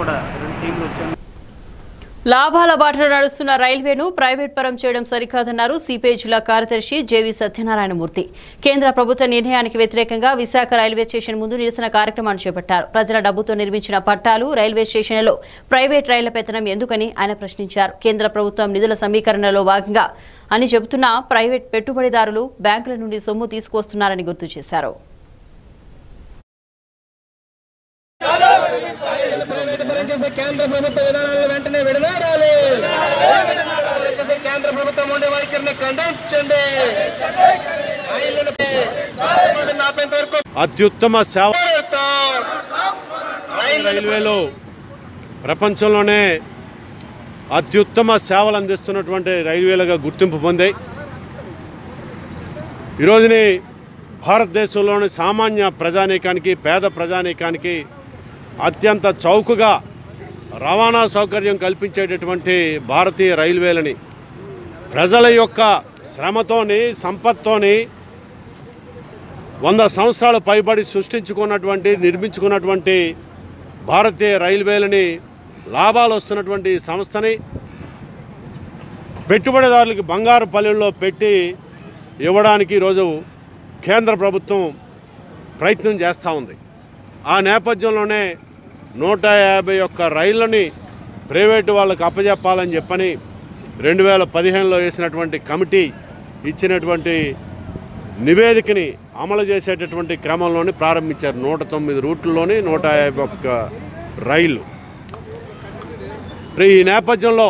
కూడా రెండు టీంలు వచ్చాము లాభాల బాటలో నడుస్తున్న రైల్వేను ప్రైవేట్ పరం చేయడం సరికాదన్నారు సిపిఐ జిల్లా కార్యదర్శి జేవి సత్యనారాయణమూర్తి. కేంద్ర ప్రభుత్వ నిర్ణయానికి వ్యతిరేకంగా విశాఖ రైల్వే స్టేషన్ ముందు నిరసన కార్యక్రమాన్ని చేపట్టారు. ప్రజల డబ్బుతో నిర్మించిన పట్టాలు రైల్వే స్టేషన్లలో ప్రైవేట్ రైళ్ళ పెత్తనం ఎందుకని ఆయన ప్రశ్నించారు. కేంద్ర ప్రభుత్వం నిధుల సమీకరణలో భాగంగా అని చెబుతున్న ప్రైవేట్ పెట్టుబడిదారులు బ్యాంకుల నుండి సొమ్ము తీసుకువస్తున్నారని గుర్తు చేశారు. చేసే కేంద్ర ప్రభుత్వ విధానాలను వెంటనే విడనాడాలి. చేసే కేంద్ర ప్రభుత్వం ఉండే వైఖరిని ఖండించండి. అత్యుత్తమ సేవ రైల్వేలో ప్రపంచంలోనే అత్యుత్తమ సేవలు అందిస్తున్నటువంటి రైల్వేలుగా గుర్తింపు పొందాయి. ఈరోజుని భారతదేశంలోని సామాన్య ప్రజానీకానికి పేద ప్రజానీకానికి అత్యంత చౌకగా రవాణా సౌకర్యం కల్పించేటటువంటి భారతీయ రైల్వేలని ప్రజల యొక్క శ్రమతోని సంపత్తోని వంద సంవత్సరాలు పైబడి సృష్టించుకున్నటువంటి నిర్మించుకున్నటువంటి భారతీయ రైల్వేలని లాభాలు వస్తున్నటువంటి సంస్థని పెట్టుబడిదారులకి బంగారు పల్లెల్లో పెట్టి ఇవ్వడానికి ఈరోజు కేంద్ర ప్రభుత్వం ప్రయత్నం చేస్తూ ఉంది. ఆ నేపథ్యంలోనే నూట యాభై ఒక్క రైళ్ళని ప్రైవేటు వాళ్ళకు అప్పజెప్పాలని చెప్పని రెండు వేల పదిహేనులో వేసినటువంటి కమిటీ ఇచ్చినటువంటి నివేదికని అమలు చేసేటటువంటి క్రమంలోనే ప్రారంభించారు. నూట తొమ్మిది రూట్లలోని నూట యాభై ఒక్క రైళ్ళు. ఈ నేపథ్యంలో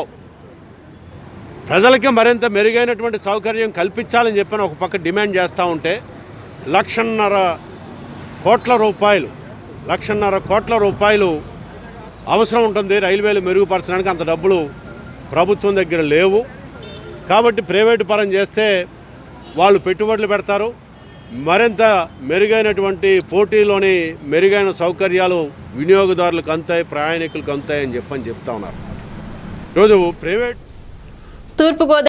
ప్రజలకి మరింత మెరుగైనటువంటి సౌకర్యం కల్పించాలని చెప్పని ఒక పక్క డిమాండ్ చేస్తూ ఉంటే లక్షన్నర కోట్ల రూపాయలు లక్షన్నర కోట్ల రూపాయలు అవసరం ఉంటుంది రైల్వేలు మెరుగుపరచడానికి అంత డబ్బులు ప్రభుత్వం దగ్గర లేవు. కాబట్టి ప్రైవేటు పరం చేస్తే వాళ్ళు పెట్టుబడులు పెడతారు. మరింత మెరుగైనటువంటి పోటీలోని మెరుగైన సౌకర్యాలు వినియోగదారులకు అంతాయి ప్రయాణికులకు అంతాయని అని చెప్పని చెప్తా ఉన్నారు. ఈరోజు ప్రైవేట్ తూర్పుగోదావరి